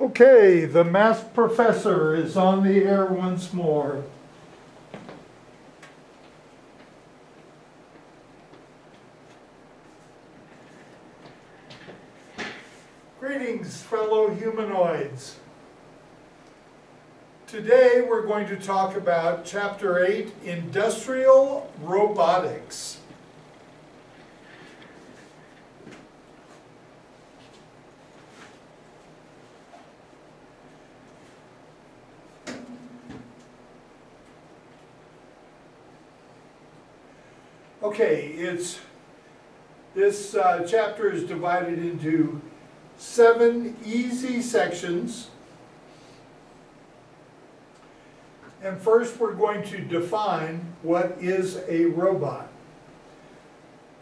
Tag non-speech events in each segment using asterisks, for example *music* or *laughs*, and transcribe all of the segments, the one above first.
Okay, the math professor is on the air once more. Greetings, fellow humanoids. Today we're going to talk about Chapter 8, Industrial Robotics. Okay, it's, this uh, chapter is divided into seven easy sections. And first, we're going to define what is a robot.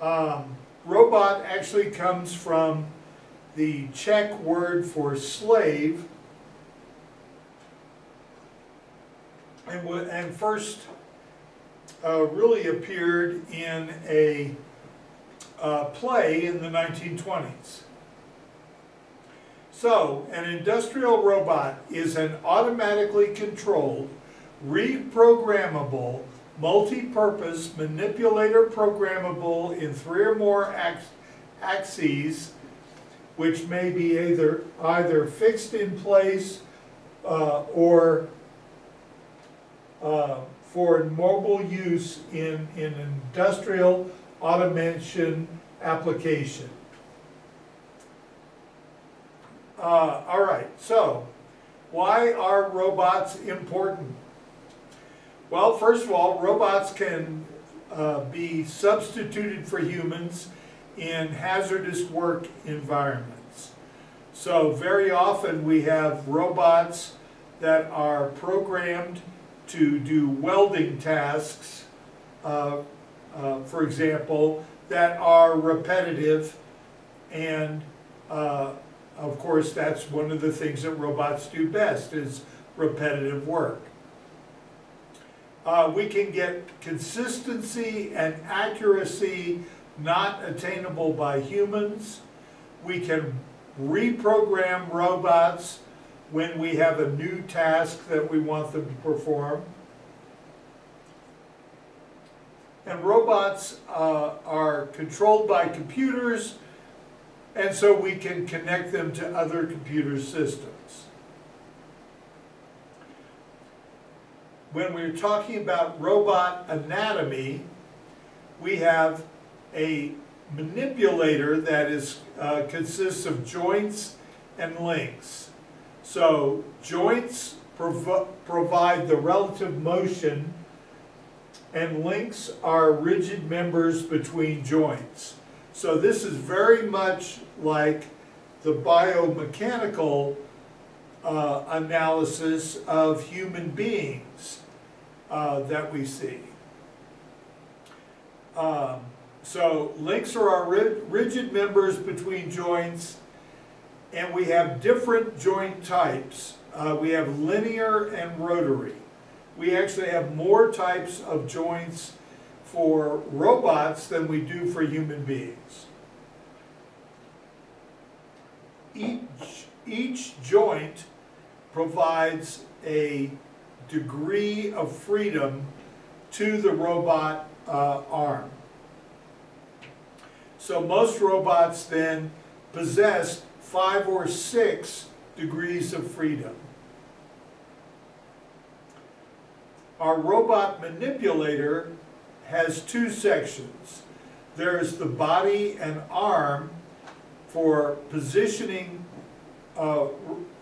Um, robot actually comes from the Czech word for slave. And, and first uh, really appeared in a uh, play in the 1920s. So, an industrial robot is an automatically controlled, reprogrammable, multi-purpose manipulator programmable in three or more axes, which may be either, either fixed in place uh, or uh, for mobile use in, in industrial automation application. Uh, all right, so why are robots important? Well, first of all, robots can uh, be substituted for humans in hazardous work environments. So very often we have robots that are programmed to do welding tasks, uh, uh, for example, that are repetitive and uh, of course that's one of the things that robots do best is repetitive work. Uh, we can get consistency and accuracy not attainable by humans. We can reprogram robots when we have a new task that we want them to perform. And robots uh, are controlled by computers, and so we can connect them to other computer systems. When we're talking about robot anatomy, we have a manipulator that is, uh, consists of joints and links. So joints prov provide the relative motion and links are rigid members between joints. So this is very much like the biomechanical uh, analysis of human beings uh, that we see. Um, so links are our rigid members between joints and we have different joint types. Uh, we have linear and rotary. We actually have more types of joints for robots than we do for human beings. Each, each joint provides a degree of freedom to the robot uh, arm. So most robots then possess five or six degrees of freedom. Our robot manipulator has two sections. There's the body and arm for positioning uh, uh,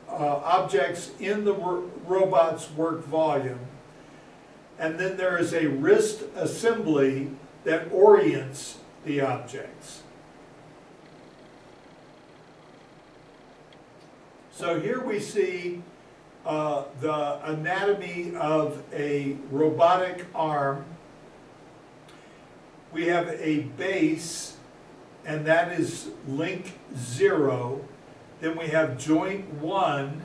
objects in the robot's work volume. And then there is a wrist assembly that orients the objects. So here we see uh, the anatomy of a robotic arm. We have a base, and that is link zero. Then we have joint one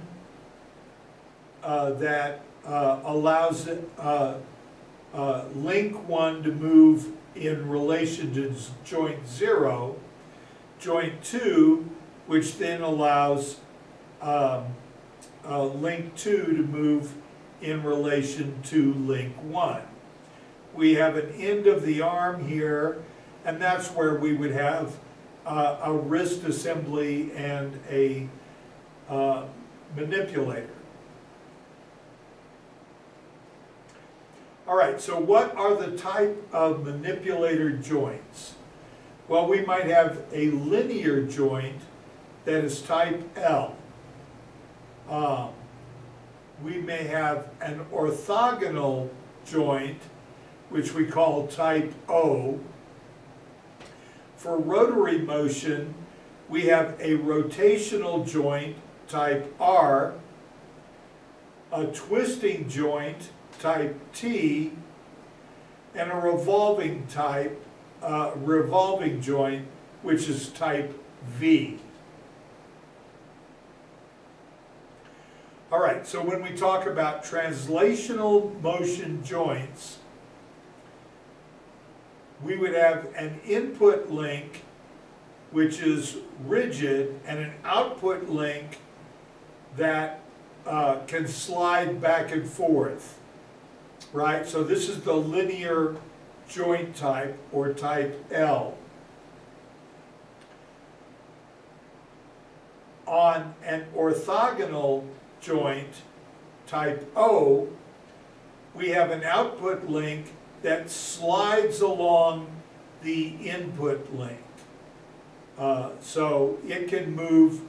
uh, that uh, allows uh, uh, link one to move in relation to joint zero. Joint two, which then allows um, uh, link two to move in relation to link one. We have an end of the arm here, and that's where we would have uh, a wrist assembly and a uh, manipulator. All right, so what are the type of manipulator joints? Well, we might have a linear joint that is type L. Um, we may have an orthogonal joint, which we call type O. For rotary motion, we have a rotational joint, type R, a twisting joint, type T, and a revolving type, uh, revolving joint, which is type V. All right, so when we talk about translational motion joints, we would have an input link which is rigid and an output link that uh, can slide back and forth, right? So this is the linear joint type or type L. On an orthogonal joint type O, we have an output link that slides along the input link. Uh, so it can move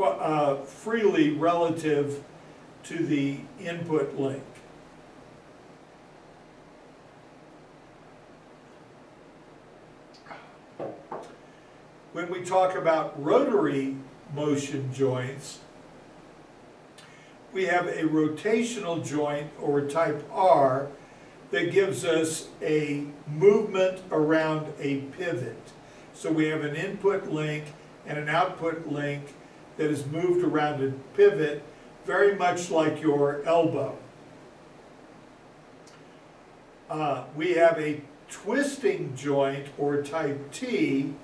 uh, freely relative to the input link. When we talk about rotary motion joints, we have a rotational joint or type R that gives us a movement around a pivot. So we have an input link and an output link that is moved around a pivot, very much like your elbow. Uh, we have a twisting joint or type T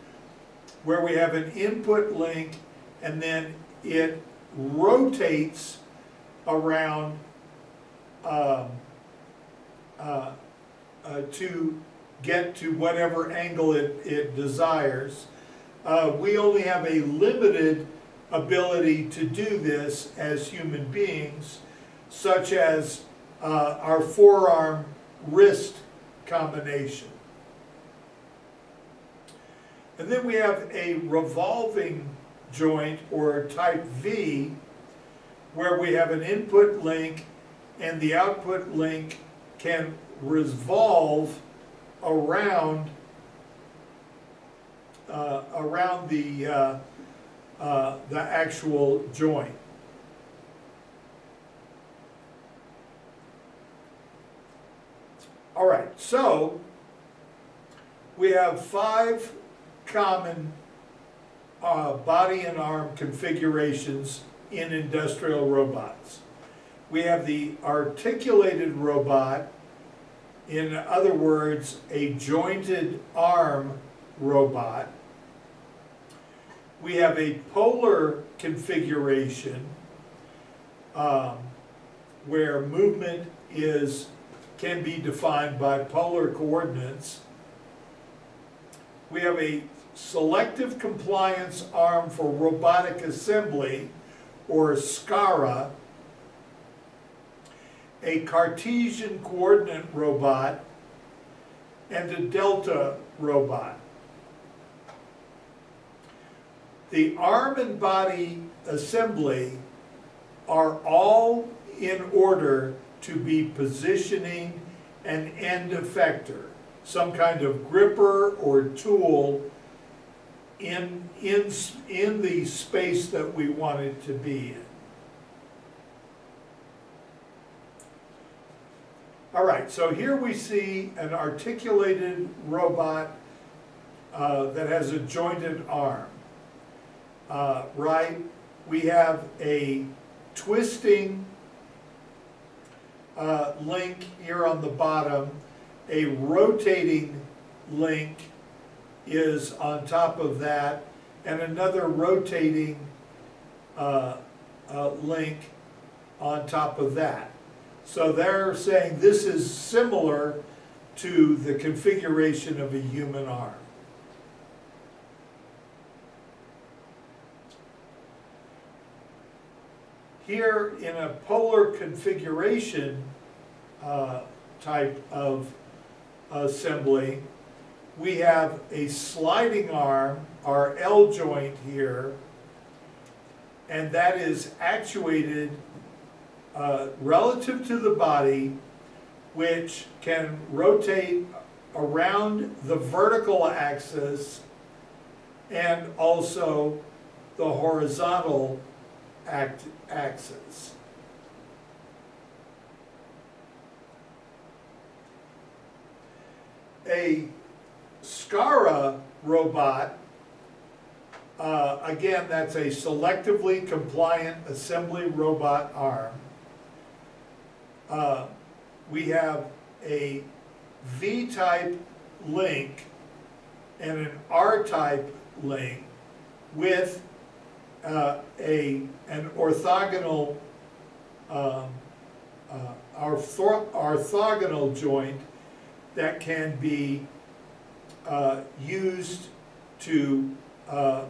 where we have an input link and then it rotates around um, uh, uh, to get to whatever angle it, it desires. Uh, we only have a limited ability to do this as human beings, such as uh, our forearm wrist combination. And then we have a revolving joint or type V where we have an input link and the output link can revolve around uh, around the uh, uh, the actual joint. All right, so we have five common uh, body and arm configurations in industrial robots. We have the articulated robot, in other words, a jointed arm robot. We have a polar configuration um, where movement is can be defined by polar coordinates. We have a selective compliance arm for robotic assembly, or SCARA, a Cartesian coordinate robot, and a delta robot. The arm and body assembly are all in order to be positioning an end effector, some kind of gripper or tool in, in, in the space that we want it to be in. All right, so here we see an articulated robot uh, that has a jointed arm, uh, right? We have a twisting uh, link here on the bottom, a rotating link is on top of that, and another rotating uh, uh, link on top of that. So they're saying this is similar to the configuration of a human arm. Here in a polar configuration uh, type of assembly, we have a sliding arm, our L joint here, and that is actuated uh, relative to the body, which can rotate around the vertical axis and also the horizontal act axis. A SCARA robot, uh, again, that's a selectively compliant assembly robot arm. Uh, we have a V-type link and an R-type link with uh, a, an orthogonal, um, uh, ortho orthogonal joint that can be uh, used to uh,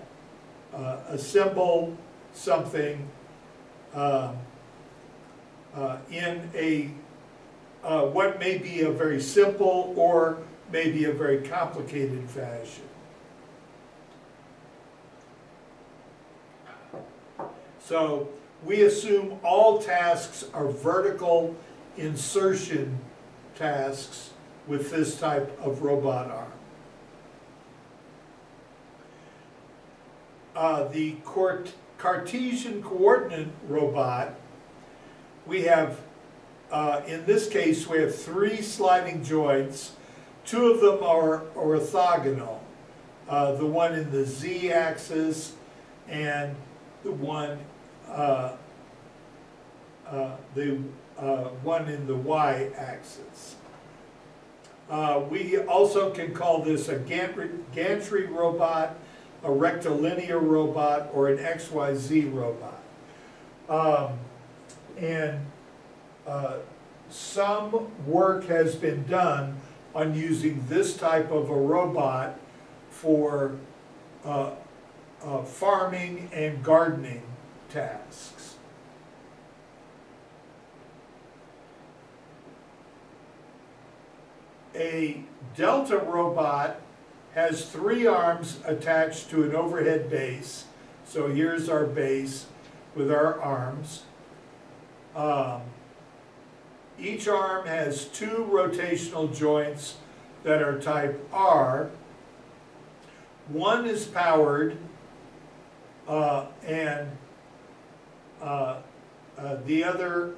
uh, assemble something um, uh, in a, uh, what may be a very simple or maybe a very complicated fashion. So we assume all tasks are vertical insertion tasks with this type of robot arm. Uh, the Cartesian coordinate robot, we have, uh, in this case, we have three sliding joints. Two of them are orthogonal. Uh, the one in the z-axis and the one uh, uh, the uh, one in the y-axis. We also can call this a gantry, gantry robot, a rectilinear robot, or an XYZ robot. Um, and uh, some work has been done on using this type of a robot for uh, uh, farming and gardening tasks. A Delta robot has three arms attached to an overhead base. So here's our base with our arms. Um, each arm has two rotational joints that are type R. One is powered uh, and uh, uh, the other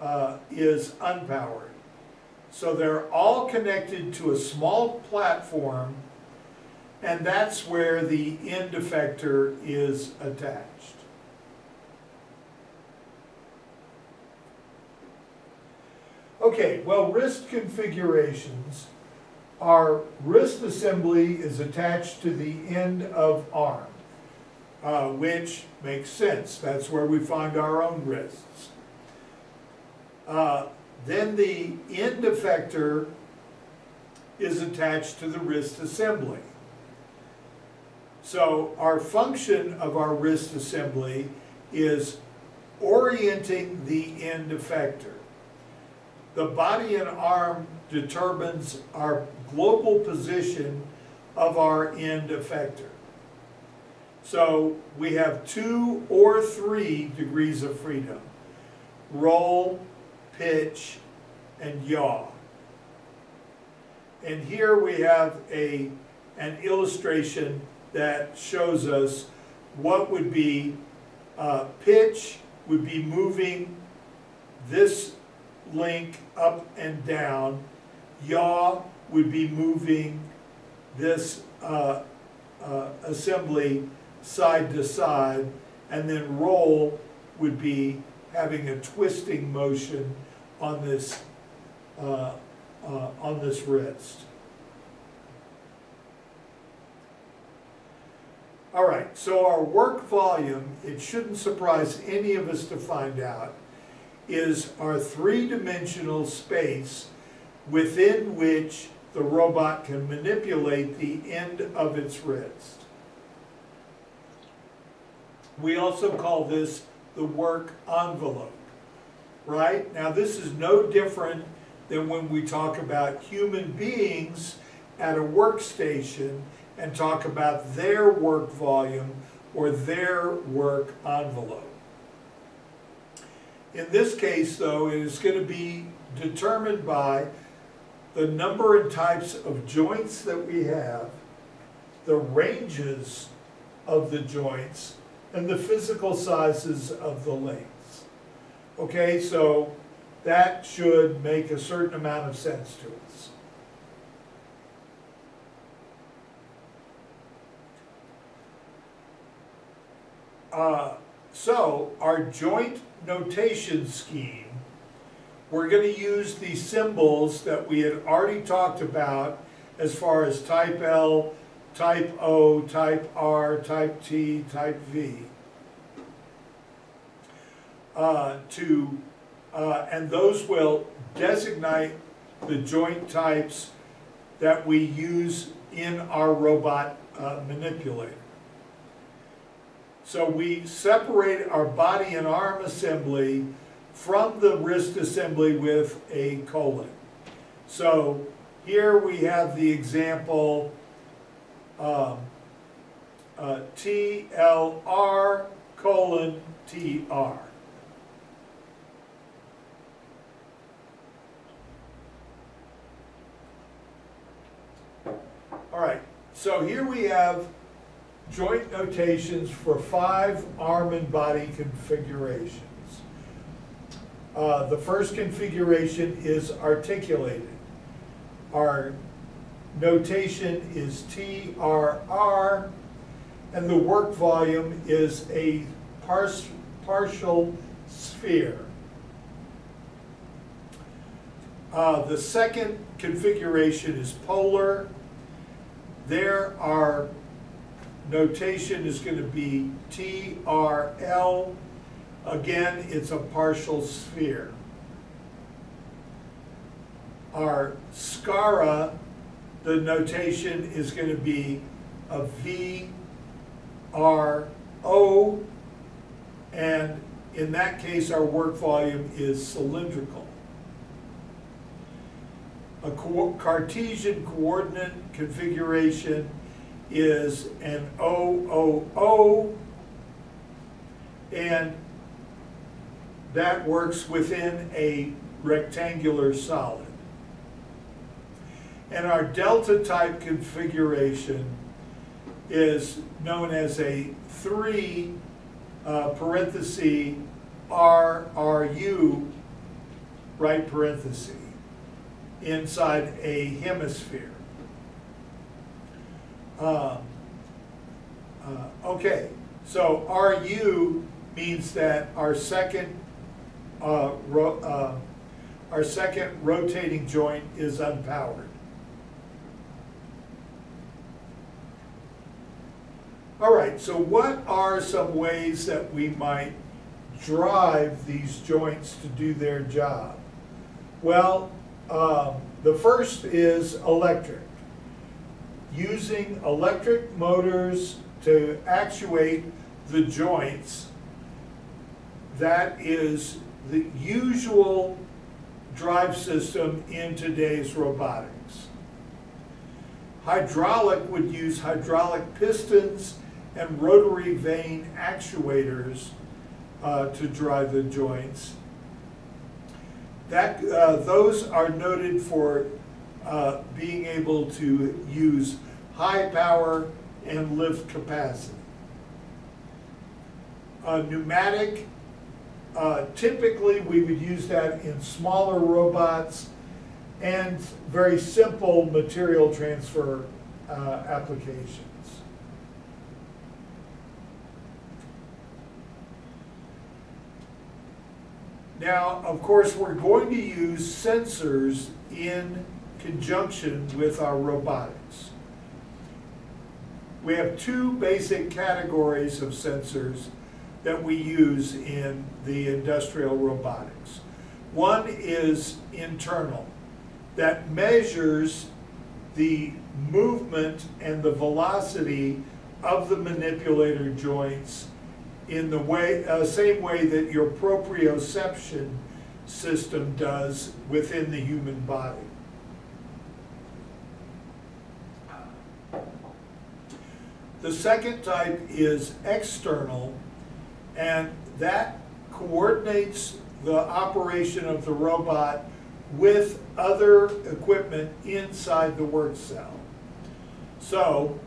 uh, is unpowered. So they're all connected to a small platform and that's where the end effector is attached. Okay, well wrist configurations our wrist assembly is attached to the end of arm uh, which makes sense. That's where we find our own wrists. Uh, then the end effector is attached to the wrist assembly. So our function of our wrist assembly is orienting the end effector. The body and arm determines our global position of our end effector. So we have two or three degrees of freedom. Roll, pitch, and yaw. And here we have a, an illustration that shows us what would be uh, pitch would be moving this link up and down. Yaw would be moving this uh, uh, assembly side to side, and then roll would be having a twisting motion on this, uh, uh, on this wrist. All right, so our work volume, it shouldn't surprise any of us to find out, is our three-dimensional space within which the robot can manipulate the end of its wrist. We also call this the work envelope, right? Now this is no different than when we talk about human beings at a workstation and talk about their work volume or their work envelope. In this case, though, it is going to be determined by the number and types of joints that we have, the ranges of the joints, and the physical sizes of the lengths. Okay, so that should make a certain amount of sense to us. Uh, so our joint notation scheme, we're going to use the symbols that we had already talked about as far as type L, type O, type R, type T, type V. Uh, to, uh, and those will designate the joint types that we use in our robot uh, manipulator. So we separate our body and arm assembly from the wrist assembly with a colon. So here we have the example um, uh, TLR colon TR. All right, so here we have joint notations for five arm and body configurations. Uh, the first configuration is articulated. Our notation is TRR, and the work volume is a pars partial sphere. Uh, the second configuration is polar. There are notation is going to be TRL. Again, it's a partial sphere. Our SCARA, the notation is going to be a VRO, and in that case, our work volume is cylindrical. A co Cartesian coordinate configuration is an OOO, and that works within a rectangular solid. And our delta type configuration is known as a 3 uh, parenthesis RRU right parenthesis inside a hemisphere. Um, uh, okay, so RU means that our second uh, uh, our second rotating joint is unpowered. All right, so what are some ways that we might drive these joints to do their job? Well, um, the first is electric using electric motors to actuate the joints, that is the usual drive system in today's robotics. Hydraulic would use hydraulic pistons and rotary vane actuators uh, to drive the joints. That, uh, those are noted for uh, being able to use high power and lift capacity. Uh, pneumatic, uh, typically we would use that in smaller robots and very simple material transfer uh, applications. Now, of course, we're going to use sensors in conjunction with our robotics. We have two basic categories of sensors. that we use in the industrial robotics. One is internal, that measures the movement and the velocity of the manipulator joints in the way, uh, same way that your proprioception system does within the human body. The second type is external, and that coordinates the operation of the robot with other equipment inside the work cell. So,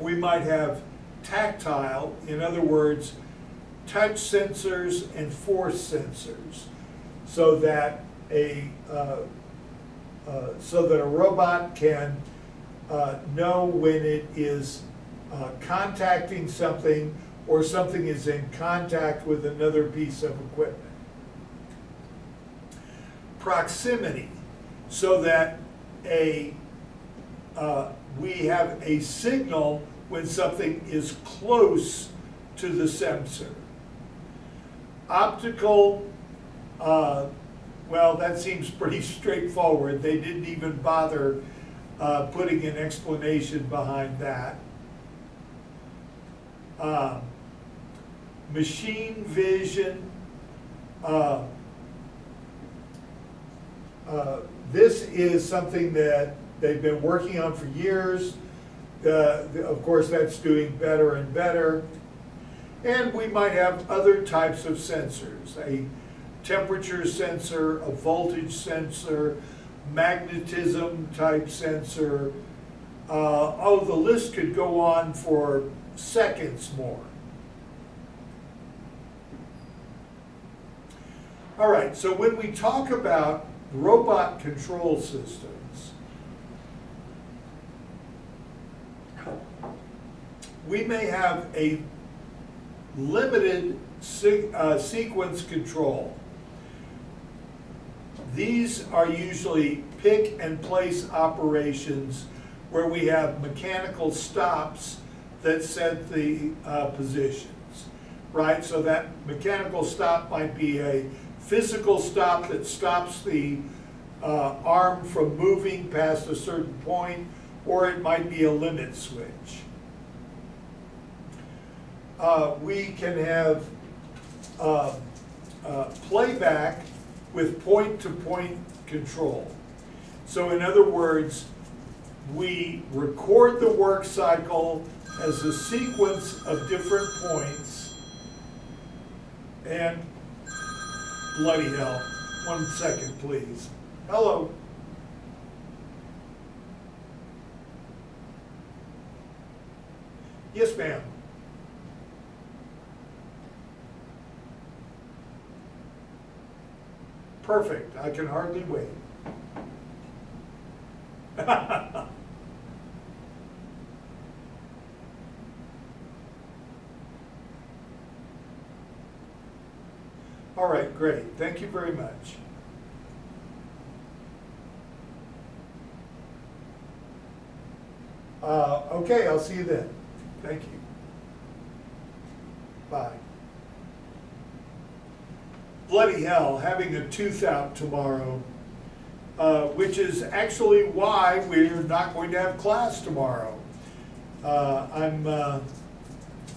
we might have tactile, in other words, touch sensors and force sensors, so that a uh, uh, so that a robot can uh, know when it is uh, contacting something or something is in contact with another piece of equipment. Proximity, so that a uh, we have a signal when something is close to the sensor. Optical, uh, well, that seems pretty *laughs* straightforward. They didn't even bother uh, putting an explanation behind that. Um, machine vision, uh, uh, this is something that they've been working on for years. Uh, of course, that's doing better and better. And we might have other types of sensors, a temperature sensor, a voltage sensor, magnetism type sensor. Uh, oh, the list could go on for seconds more. All right, so when we talk about robot control systems, we may have a limited se uh, sequence control. These are usually pick and place operations where we have mechanical stops that set the uh, positions, right? So that mechanical stop might be a physical stop that stops the uh, arm from moving past a certain point, or it might be a limit switch. Uh, we can have uh, uh playback with point-to-point -point control. So in other words, we record the work cycle as a sequence of different points and bloody hell, one second please. Hello. Yes, ma'am. Perfect, I can hardly wait. *laughs* All right, great. Thank you very much. Uh, okay, I'll see you then. Thank you. Bye. Bloody hell, having a tooth out tomorrow, uh, which is actually why we're not going to have class tomorrow. Uh, I'm uh,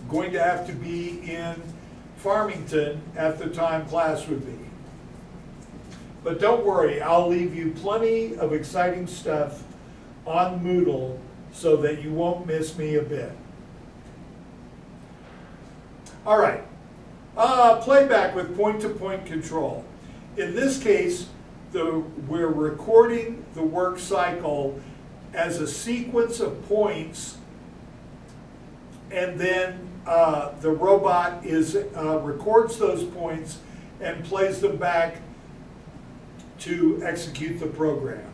going to have to be in Farmington at the time class would be. But don't worry, I'll leave you plenty of exciting stuff on Moodle so that you won't miss me a bit. All right, uh, playback with point-to-point -point control. In this case, the, we're recording the work cycle as a sequence of points and then uh, the robot is uh, records those points and plays them back to execute the program.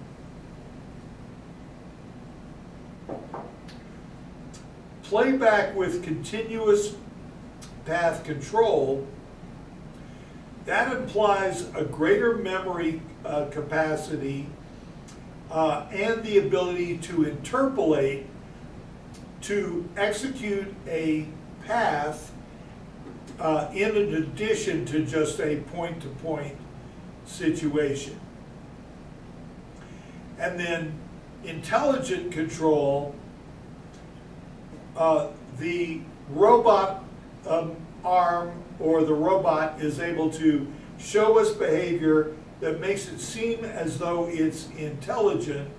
Playback with continuous path control, that implies a greater memory uh, capacity uh, and the ability to interpolate to execute a path uh, in addition to just a point-to-point situation. And then intelligent control, uh, the robot um, arm or the robot is able to show us behavior that makes it seem as though it's intelligent.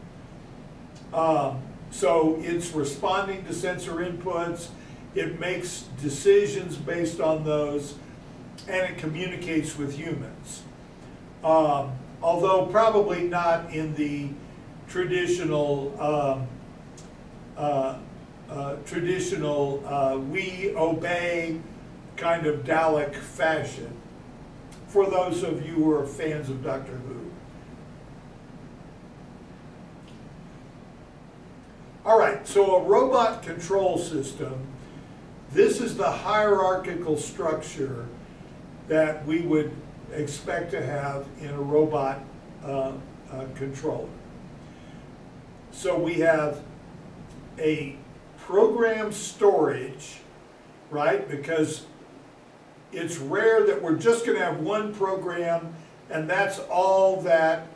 Um, so it's responding to sensor inputs, it makes decisions based on those, and it communicates with humans. Um, although probably not in the traditional um, uh, uh, traditional uh, we obey kind of Dalek fashion. For those of you who are fans of Doctor Who. All right, so a robot control system, this is the hierarchical structure that we would expect to have in a robot uh, uh, controller. So we have a program storage, right? Because it's rare that we're just going to have one program and that's all that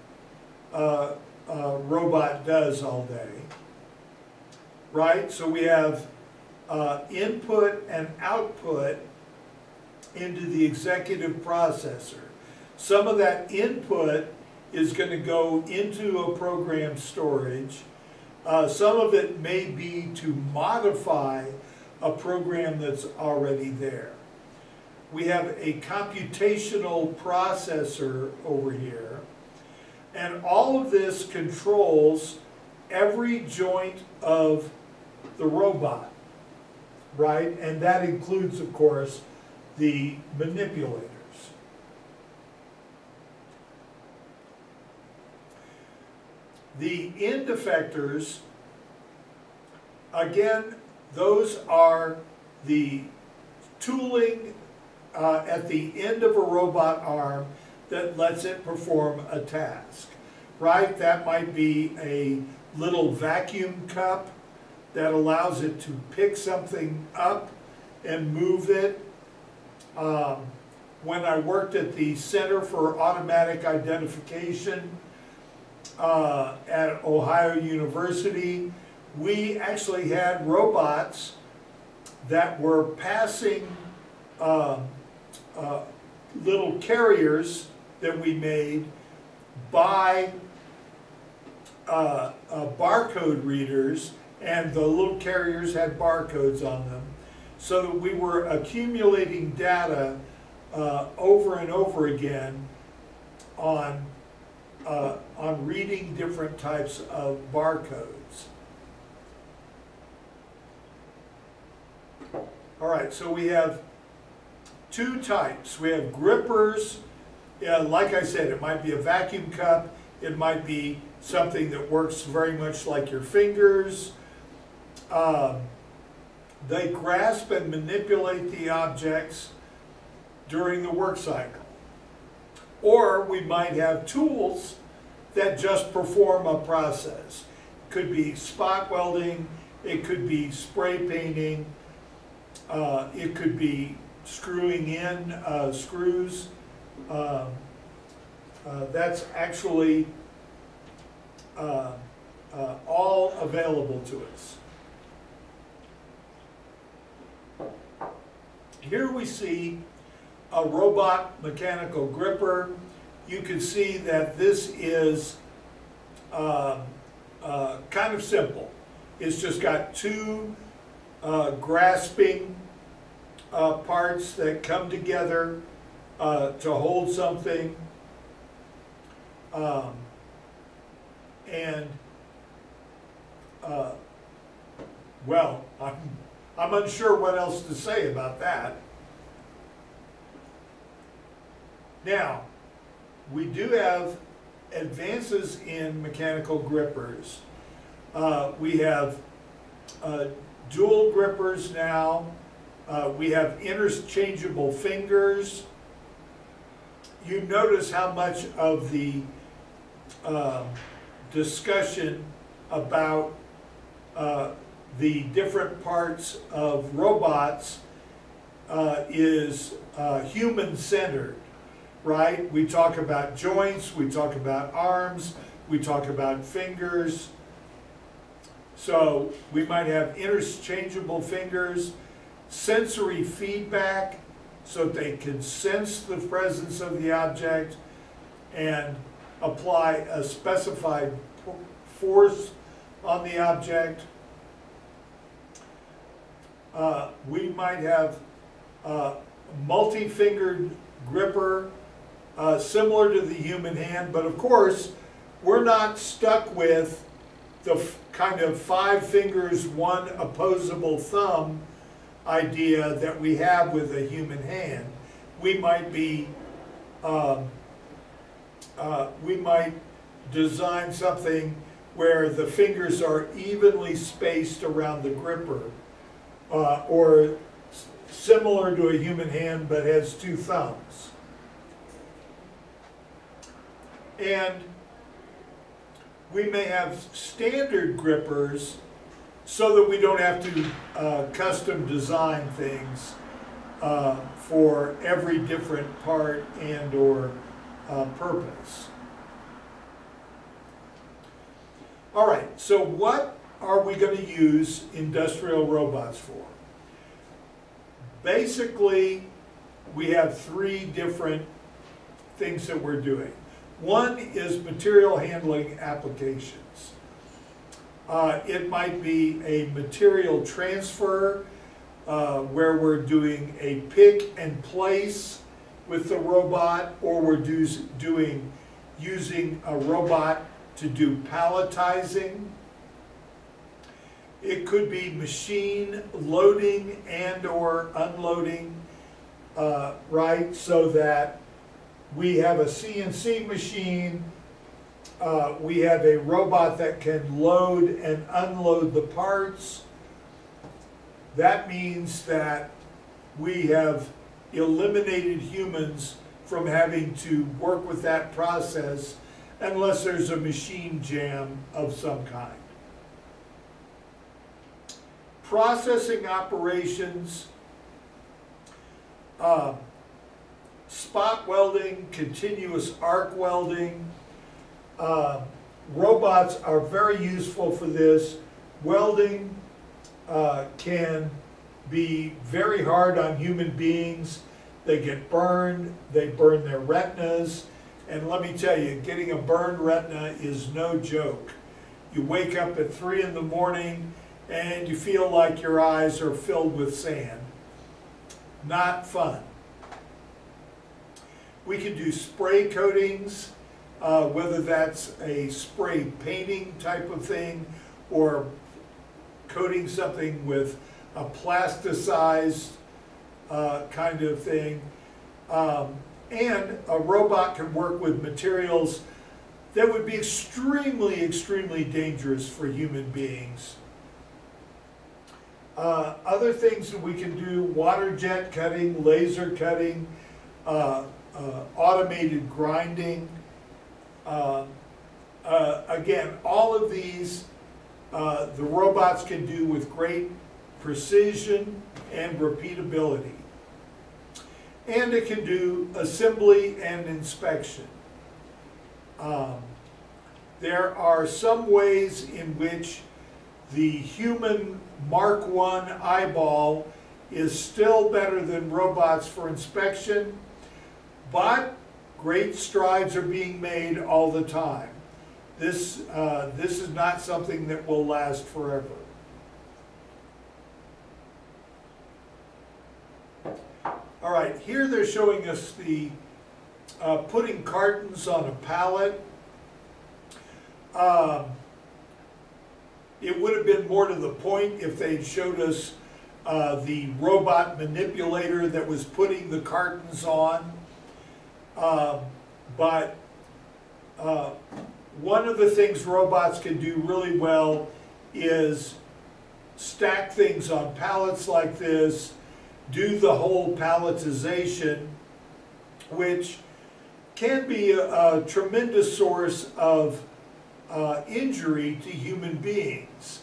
uh, uh, robot does all day, right? So we have uh, input and output into the executive processor. Some of that input is going to go into a program storage. Uh, some of it may be to modify a program that's already there. We have a computational processor over here, and all of this controls every joint of the robot, right? And that includes, of course, the manipulators. The end effectors, again, those are the tooling uh, at the end of a robot arm that lets it perform a task, right? That might be a little vacuum cup that allows it to pick something up and move it. Um, when I worked at the Center for Automatic Identification uh, at Ohio University, we actually had robots that were passing uh, uh, little carriers that we made by uh, uh, barcode readers and the little carriers had barcodes on them so that we were accumulating data uh, over and over again on, uh, on reading different types of barcodes. All right, so we have two types. We have grippers. Like I said, it might be a vacuum cup. It might be something that works very much like your fingers. Um, they grasp and manipulate the objects during the work cycle. Or we might have tools that just perform a process. It could be spot welding, it could be spray painting, uh, it could be screwing in uh, screws. Uh, uh, that's actually uh, uh, all available to us. Here we see a robot mechanical gripper. You can see that this is um, uh, kind of simple. It's just got two grasping uh, parts that come together uh, to hold something. Um, and, uh, well, *laughs* I'm, I'm unsure what else to say about that. Now, we do have advances in mechanical grippers. Uh, we have uh, dual grippers now uh, we have interchangeable fingers. You notice how much of the uh, discussion about uh, the different parts of robots uh, is uh, human-centered, right? We talk about joints, we talk about arms, we talk about fingers. So we might have interchangeable fingers, sensory feedback, so they can sense the presence of the object and apply a specified force on the object. Uh, we might have a multi-fingered gripper, uh, similar to the human hand, but of course, we're not stuck with the kind of five fingers, one opposable thumb idea that we have with a human hand. We might be, um, uh, we might design something where the fingers are evenly spaced around the gripper, uh, or similar to a human hand but has two thumbs. And we may have standard grippers so that we don't have to uh, custom design things uh, for every different part and/or uh, purpose. All right, so what are we going to use industrial robots for? Basically, we have three different things that we're doing. One is material handling applications. Uh, It might be a material transfer uh, where we're doing a pick and place with the robot, or we're do's- doing, using a robot to do palletizing. It could be machine loading and/or unloading, uh, right? So that we have a CNC machine, uh, we have a robot that can load and unload the parts. That means that we have eliminated humans from having to work with that process unless there's a machine jam of some kind. Processing operations, uh, spot welding, continuous arc welding. Uh, Robots are very useful for this. Welding uh, can be very hard on human beings. They get burned, they burn their retinas, and let me tell you, getting a burned retina is no joke. You wake up at three in the morning and you feel like your eyes are filled with sand. Not fun. We can do spray coatings, uh, whether that's a spray painting type of thing or coating something with a plasticized uh, kind of thing. Um, and a robot can work with materials that would be extremely, extremely dangerous for human beings. Uh, other things that we can do, water jet cutting, laser cutting, uh, uh, automated grinding. Uh, uh, again, all of these, uh, the robots can do with great precision and repeatability. And it can do assembly and inspection. Um, There are some ways in which the human Mark I eyeball is still better than robots for inspection, but great strides are being made all the time. This, uh, this is not something that will last forever. All right, here they're showing us the, uh, putting cartons on a pallet. Um, It would have been more to the point if they'd showed us uh, the robot manipulator that was putting the cartons on. Um, But uh, one of the things robots can do really well is stack things on pallets like this, do the whole palletization, which can be a, a tremendous source of uh, injury to human beings.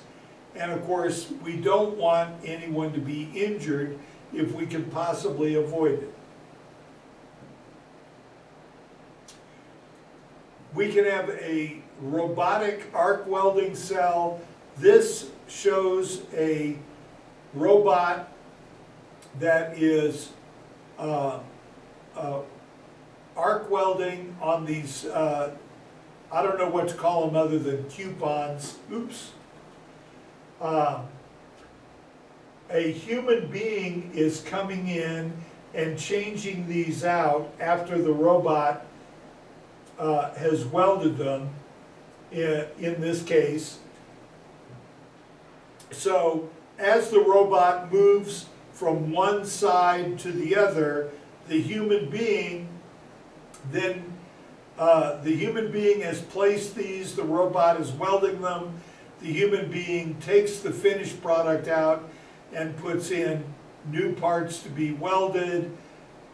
And of course, we don't want anyone to be injured if we can possibly avoid it. We can have a robotic arc welding cell. This shows a robot that is uh, uh, arc welding on these, uh, I don't know what to call them other than coupons, oops. Um, a human being is coming in and changing these out after the robot uh, has welded them, in, in this case. So as the robot moves from one side to the other, the human being then uh, the human being has placed these, the robot is welding them, the human being takes the finished product out and puts in new parts to be welded.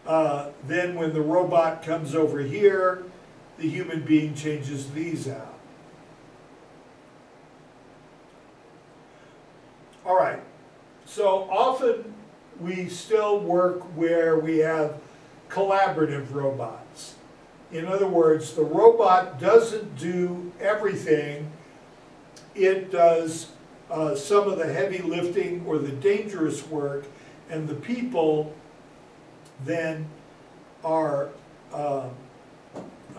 Uh, then when the robot comes over here, the human being changes these out. All right, so often we still work where we have collaborative robots. In other words, the robot doesn't do everything. It does uh, some of the heavy lifting or the dangerous work, and the people then are, uh,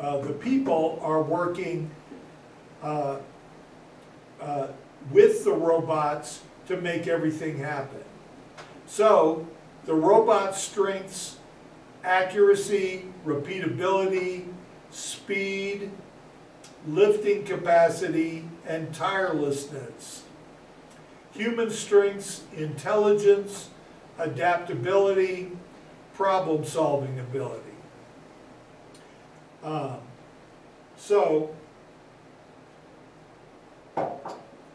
uh, the people are working uh, uh, with the robots to make everything happen. So, the robot's strengths, accuracy, repeatability, speed, lifting capacity, and tirelessness. Human strengths, intelligence, adaptability, problem-solving ability. Um, so,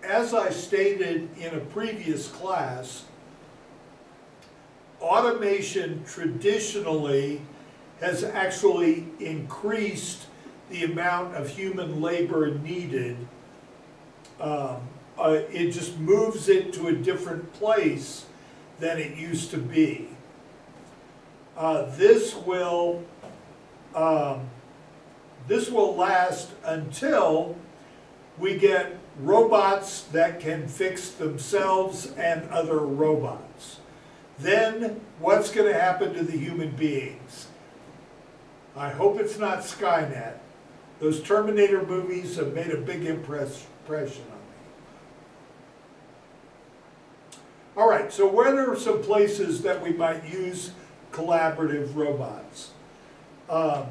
as I stated in a previous class, automation traditionally has actually increased the amount of human labor needed. Um, uh, it just moves it to a different place than it used to be. Uh, this will um, this will last until we get robots that can fix themselves and other robots. Then what's going to happen to the human beings? I hope it's not Skynet. Those Terminator movies have made a big impress, impression on me. All right, so what are some places that we might use collaborative robots? Um,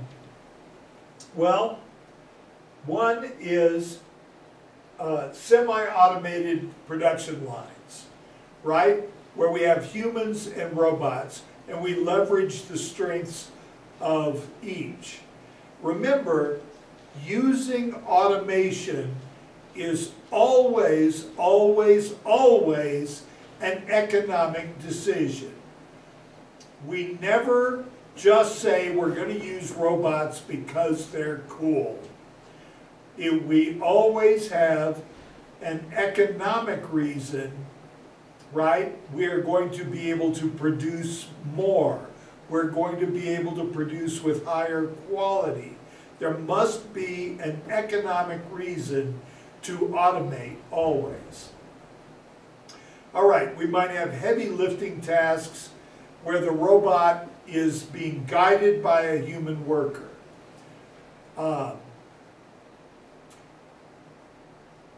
well, one is uh, semi-automated production lines, right? Where we have humans and robots, and we leverage the strengths of each. Remember, using automation is always, always, always an economic decision. We never just say we're going to use robots because they're cool. It, we always have an economic reason, right? We are going to be able to produce more. We're going to be able to produce with higher quality. There must be an economic reason to automate always. All right, we might have heavy lifting tasks where the robot is being guided by a human worker. Um,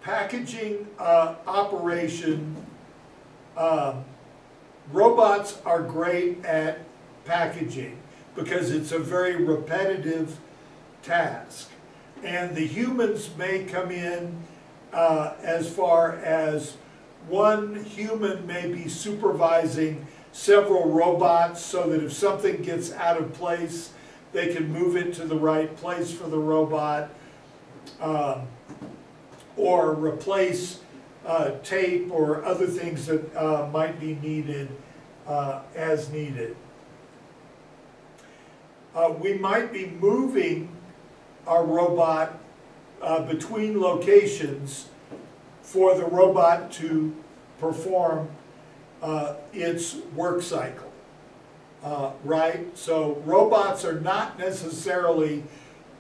packaging uh, operation, um, robots are great at packaging because it's a very repetitive task. And the humans may come in uh, as far as one human may be supervising several robots so that if something gets out of place, they can move it to the right place for the robot um, or replace uh, tape or other things that uh, might be needed uh, as needed. Uh, we might be moving our robot uh, between locations for the robot to perform uh, its work cycle. right? So robots are not necessarily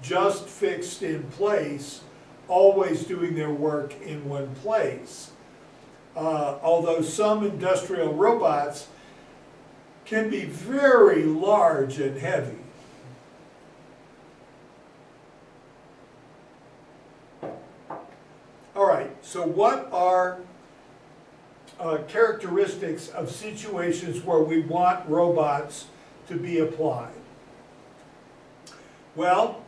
just fixed in place, always doing their work in one place. Uh, although some industrial robots can be very large and heavy. All right, so what are uh, characteristics of situations where we want robots to be applied? Well,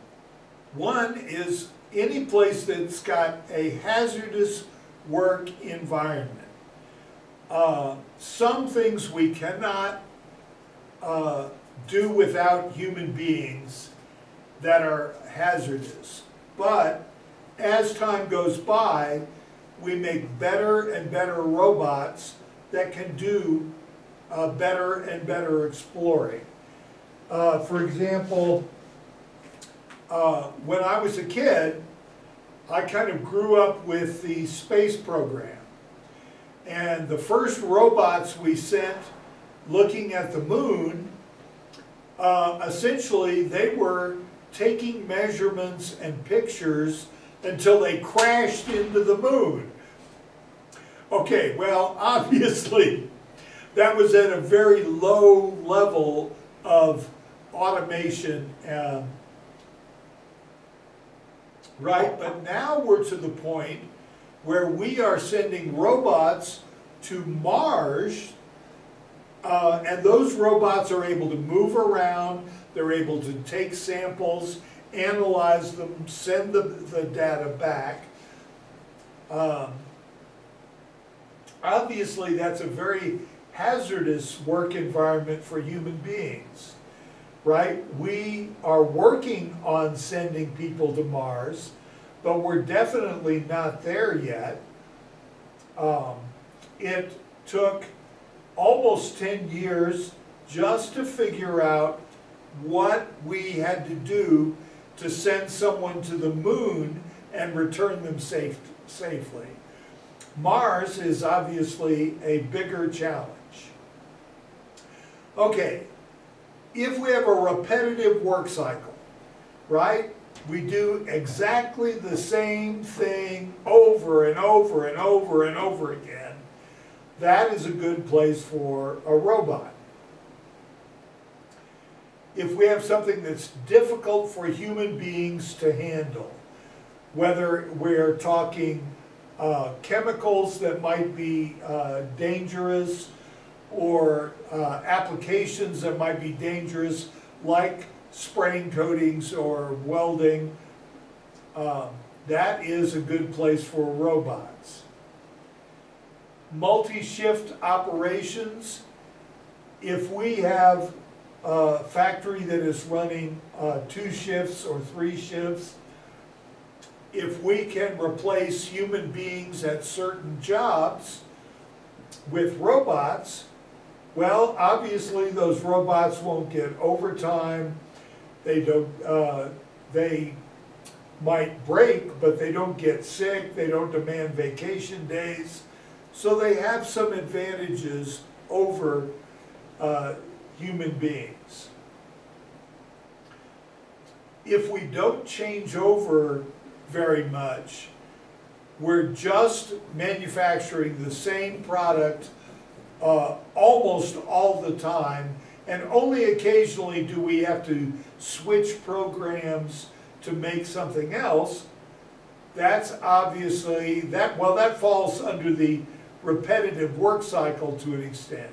one is any place that's got a hazardous work environment. Uh, some things we cannot uh, do without human beings that are hazardous. But as time goes by, we make better and better robots that can do uh, better and better exploring. Uh, for example, uh, when I was a kid, I kind of grew up with the space program. And the first robots we sent looking at the moon, uh, essentially they were taking measurements and pictures until they crashed into the moon. Okay, well, *laughs* obviously, that was at a very low level of automation, um, right? But now we're to the point where we are sending robots to Mars, uh, and those robots are able to move around, they're able to take samples, analyze them, send the, the data back. Um, obviously, that's a very hazardous work environment for human beings, right? We are working on sending people to Mars, but we're definitely not there yet. Um, it took almost 10 years just to figure out what we had to do to send someone to the moon and return them safe, safely. Mars is obviously a bigger challenge. Okay, if we have a repetitive work cycle, right? We do exactly the same thing over and over and over and over again. That is a good place for a robot if we have something that's difficult for human beings to handle, whether we're talking uh, chemicals that might be uh, dangerous or uh, applications that might be dangerous like spraying coatings or welding, um, that is a good place for robots. Multi-shift operations, if we have a factory that is running uh, two shifts or three shifts, if we can replace human beings at certain jobs with robots, well, obviously those robots won't get overtime. They don't. Uh, they might break, but they don't get sick. They don't demand vacation days, so they have some advantages over uh, human beings. If we don't change over very much, we're just manufacturing the same product uh, almost all the time, and only occasionally do we have to switch programs to make something else. That's obviously, that well, that falls under the repetitive work cycle to an extent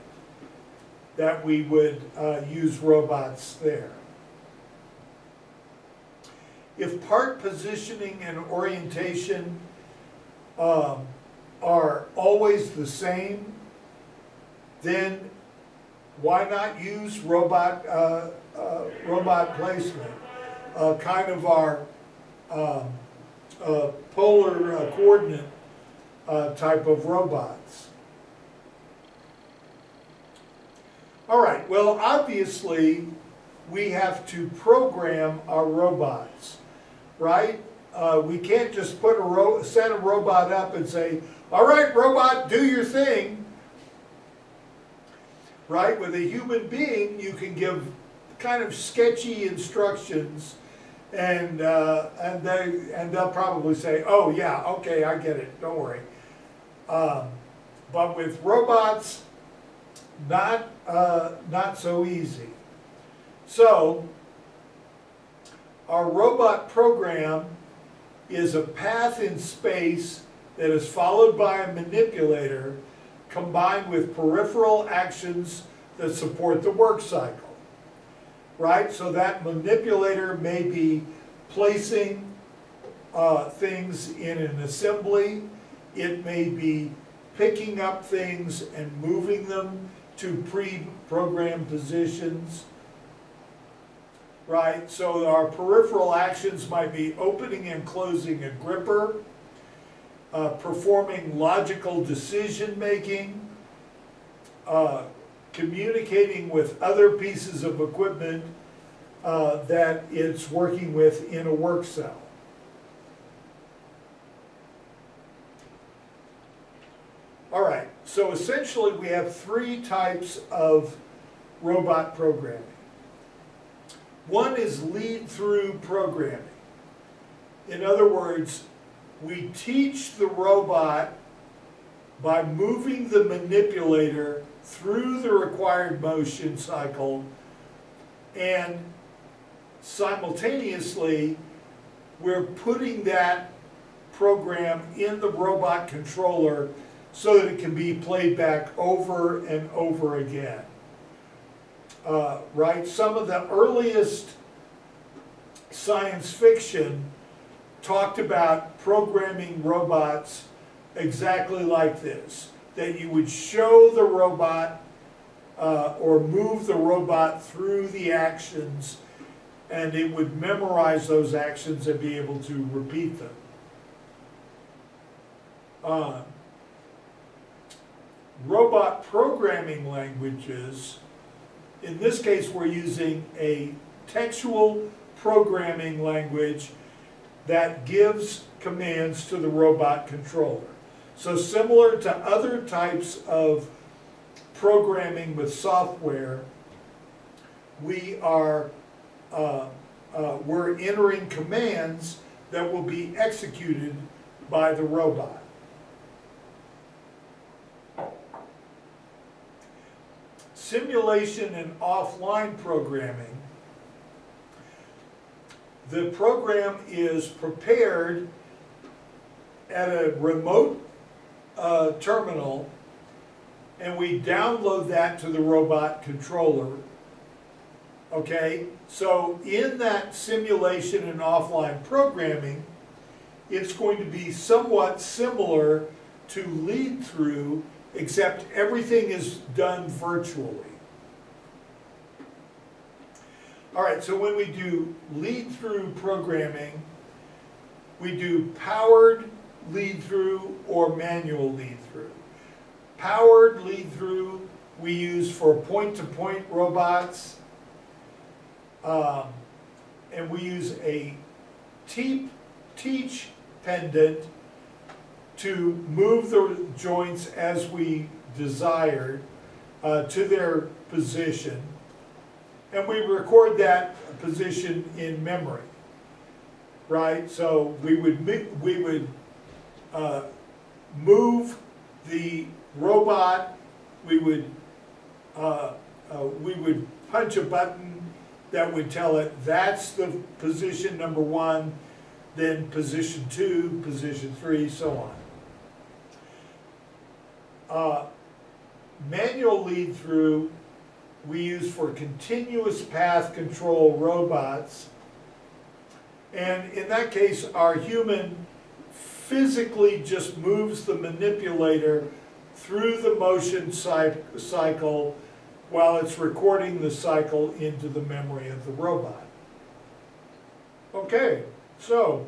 that we would uh, use robots there. If part positioning and orientation um, are always the same, then why not use robot, uh, uh, robot placement? Uh, kind of our um, uh, polar uh, coordinate type of robots. All right, well, obviously, we have to program our robots, right? Uh, we can't just put a set a robot up and say, all right, robot, do your thing. Right? With a human being, you can give kind of sketchy instructions and, uh, and they, and they'll probably say, oh yeah, okay, I get it, don't worry. Um, but with robots, not, uh, not so easy. So, our robot program is a path in space that is followed by a manipulator combined with peripheral actions that support the work cycle. Right? So that manipulator may be placing uh, things in an assembly. It may be picking up things and moving them to pre-programmed positions. Right? So our peripheral actions might be opening and closing a gripper, uh, performing logical decision making, uh, communicating with other pieces of equipment uh, that it's working with in a work cell. All right, so essentially we have three types of robot programming. One is lead-through programming. In other words, we teach the robot by moving the manipulator through the required motion cycle and simultaneously we're putting that program in the robot controller so that it can be played back over and over again. Uh, right? Some of the earliest science fiction talked about programming robots exactly like this. That you would show the robot uh, or move the robot through the actions and it would memorize those actions and be able to repeat them. Uh, robot programming languages, in this case we're using a textual programming language that gives commands to the robot controller. So similar to other types of programming with software, we are uh, uh, we're entering commands that will be executed by the robot. Simulation and offline programming. The program is prepared at a remote uh, terminal and we download that to the robot controller. Okay, so in that simulation and offline programming, it's going to be somewhat similar to lead through, except everything is done virtually. All right, so when we do lead through programming, we do powered lead through or manual lead through. Powered lead through we use for point-to-point -point robots, um, and we use a teach pendant to move the joints as we desired uh, to their position. And we record that position in memory, right? So we would, we would uh, move the robot, we would, uh, uh, we would punch a button that would tell it that's the position number one, then position two, position three, so on. Uh, manual lead through we use for continuous path control robots. And in that case, our human physically just moves the manipulator through the motion cycle while it's recording the cycle into the memory of the robot. Okay, so,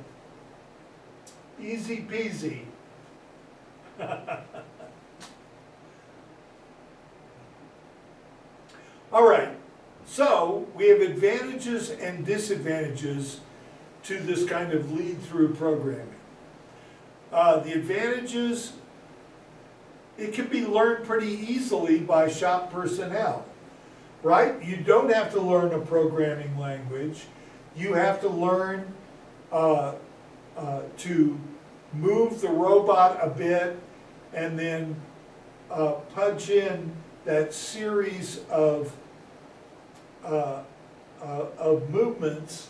easy peasy. *laughs* All right, so we have advantages and disadvantages to this kind of lead-through programming. Uh, the advantages it can be learned pretty easily by shop personnel, right? You don't have to learn a programming language. You have to learn uh, uh, to move the robot a bit and then uh, punch in that series of uh, uh, of movements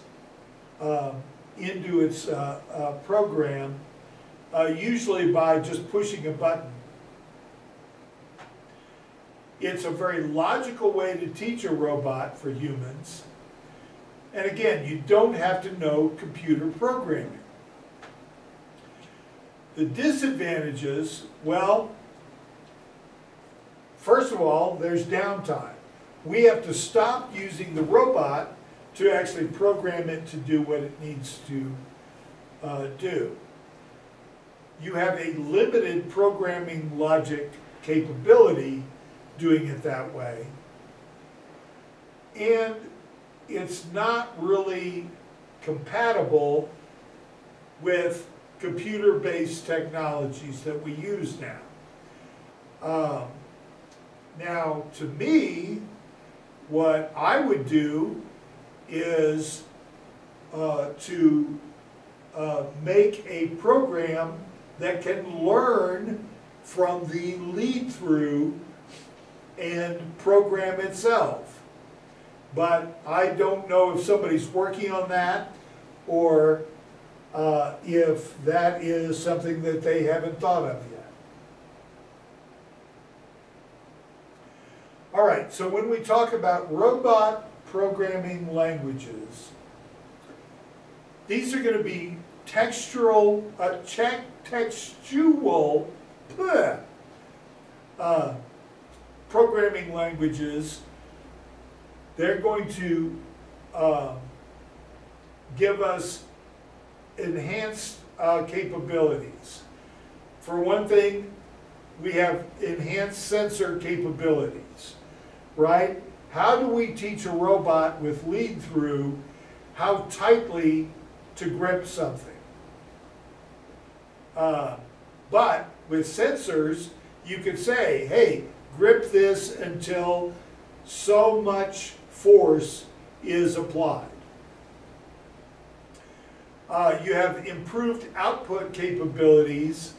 um, into its uh, uh, program, usually by just pushing a button. It's a very logical way to teach a robot for humans. And again, you don't have to know computer programming. The disadvantages, well, first of all, there's downtime. We have to stop using the robot to actually program it to do what it needs to uh, do. You have a limited programming logic capability doing it that way. And it's not really compatible with computer-based technologies that we use now. Um, now, to me, what I would do is uh, to uh, make a program that can learn from the lead-through and program itself. But I don't know if somebody's working on that or uh, if that is something that they haven't thought of yet. All right, so when we talk about robot programming languages, these are going to be textual, uh, textual, bleh, uh, programming languages, they're going to uh, give us enhanced uh, capabilities. For one thing, we have enhanced sensor capabilities, right? How do we teach a robot with lead through how tightly to grip something? Uh, but with sensors, you could say, hey, grip this until so much force is applied. Uh, you have improved output capabilities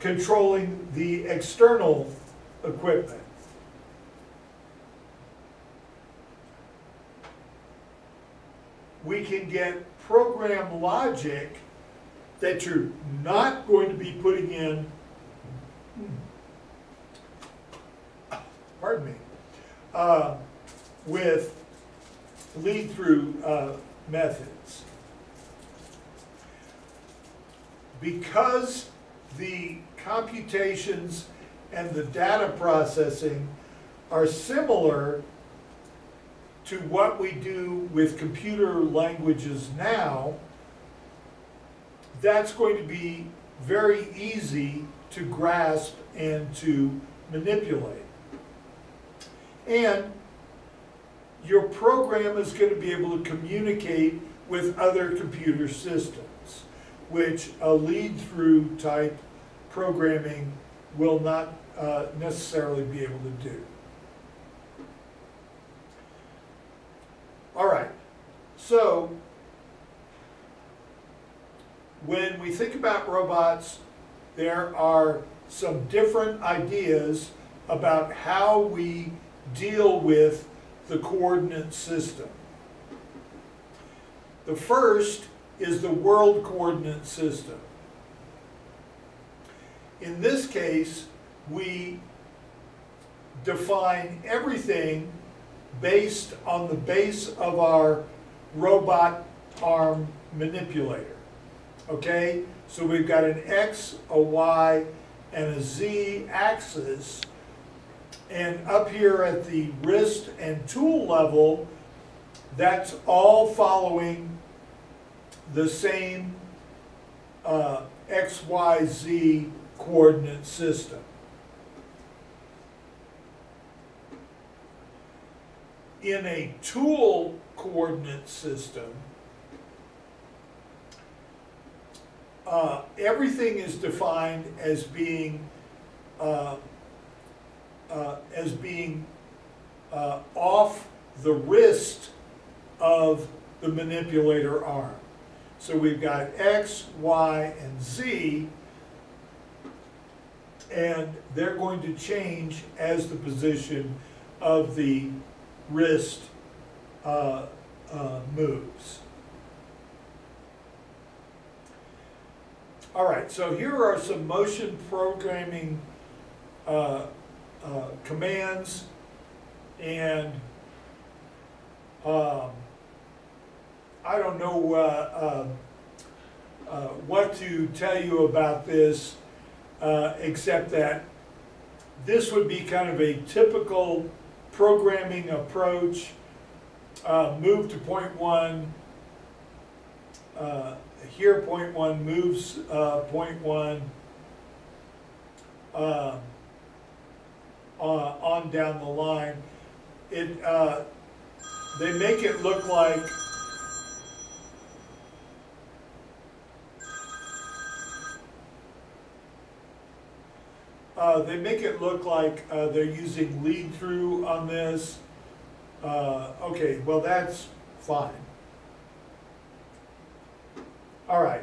controlling the external equipment. We can get program logic that you're not going to be putting in pardon me, uh, with lead-through uh, methods. Because the computations and the data processing are similar to what we do with computer languages now, that's going to be very easy to grasp and to manipulate. And your program is going to be able to communicate with other computer systems, which a lead-through type programming will not uh, necessarily be able to do. All right, so when we think about robots, there are some different ideas about how we deal with the coordinate system. The first is the world coordinate system. In this case, we define everything based on the base of our robot arm manipulator. Okay? So we've got an X, a Y, and a Z axis and up here at the wrist and tool level, that's all following the same uh, XYZ coordinate system. In a tool coordinate system, uh, everything is defined as being uh, uh, as being uh, off the wrist of the manipulator arm. So we've got X, Y, and Z, and they're going to change as the position of the wrist uh, uh, moves. All right, so here are some motion programming uh, uh, commands and um, I don't know uh, uh, uh, what to tell you about this, except that this would be kind of a typical programming approach. Uh, move to point one, uh, here point one, moves uh, point one, uh, uh, on down the line. It, uh, they make it look like Uh, they make it look like uh, they're using lead through on this. Uh, okay, well that's fine. All right.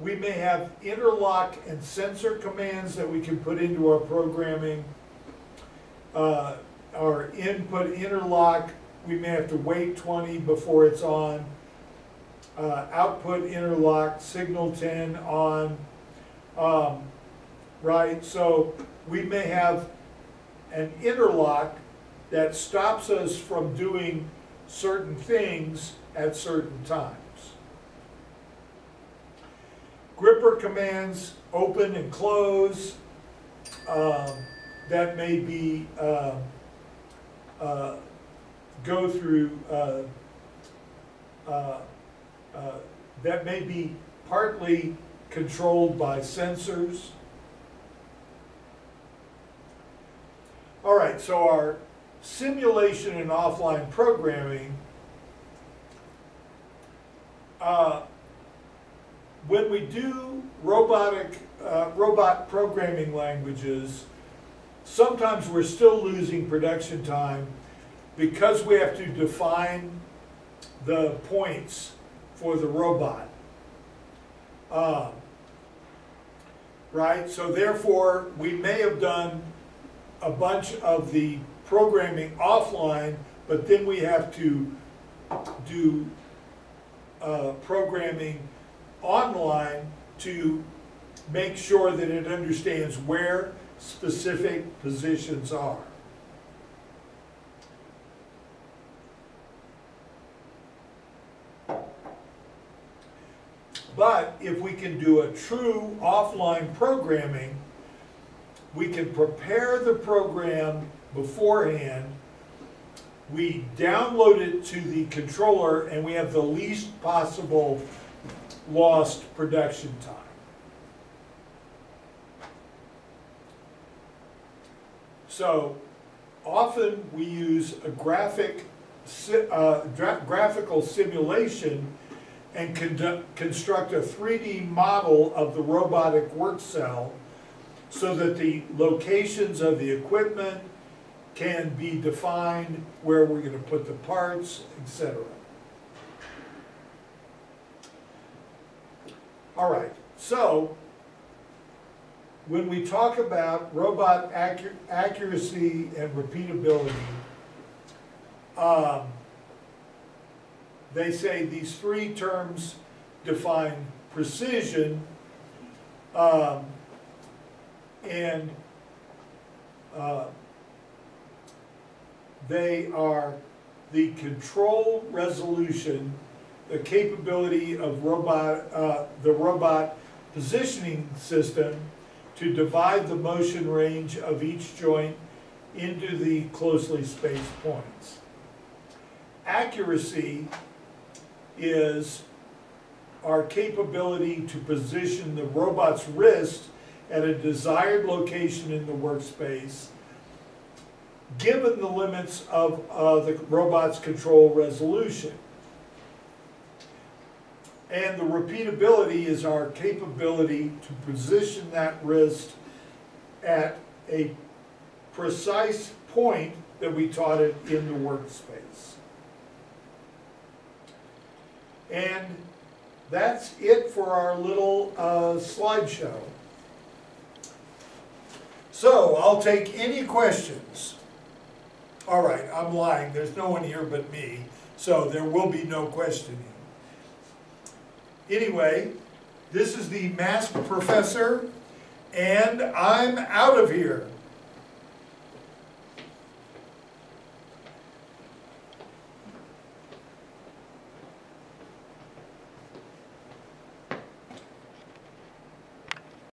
We may have interlock and sensor commands that we can put into our programming. Uh, our input interlock, we may have to wait 20 before it's on. Uh, output interlock, signal 10 on. Um, right, so we may have an interlock that stops us from doing certain things at certain times. Gripper commands open and close. Um, that may be uh, uh, go through. Uh, uh, uh, that may be partly controlled by sensors. All right, so our simulation and offline programming, uh, when we do robotic, uh, robot programming languages, sometimes we're still losing production time because we have to define the points for the robot. Um, right? So therefore, we may have done a bunch of the programming offline, but then we have to do uh, programming online to make sure that it understands where specific positions are. But if we can do a true offline programming, we can prepare the program beforehand, we download it to the controller, and we have the least possible lost production time. So often we use a graphic, uh, graphical simulation and construct a 3D model of the robotic work cell so that the locations of the equipment can be defined, where we're going to put the parts, etc. All right, so when we talk about robot accu accuracy and repeatability, um, they say these three terms define precision um, and uh, they are the control resolution, the capability of robot, uh, the robot positioning system to divide the motion range of each joint into the closely spaced points. Accuracy is our capability to position the robot's wrist at a desired location in the workspace, given the limits of uh, the robot's control resolution. And the repeatability is our capability to position that wrist at a precise point that we taught it in the workspace. And that's it for our little uh, slideshow. So I'll take any questions. All right, I'm lying, there's no one here but me, so there will be no questioning. Anyway, this is the masked professor, and I'm out of here.